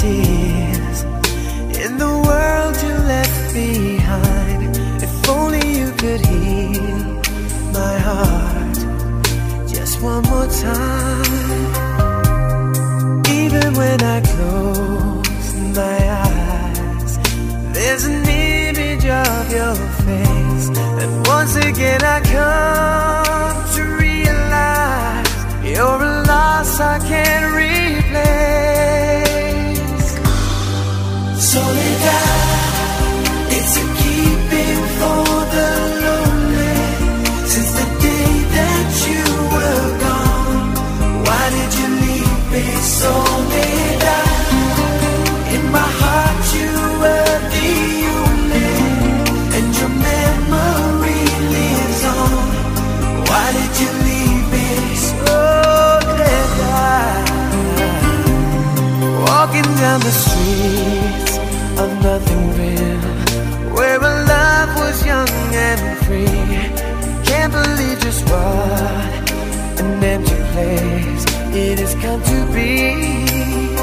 tears in the world you left behind. If only you could heal my heart just one more time. Even when I close my eyes, there's an image of your face, and once again I come It's a keeping for the lonely. Since the day that you were gone, why did you leave me, Soledad? In my heart, you were the only, and your memory lives on. Why did you leave me? Walking down the streets of nothing real, where our love was young and free. Can't believe just what an empty place it has come to be.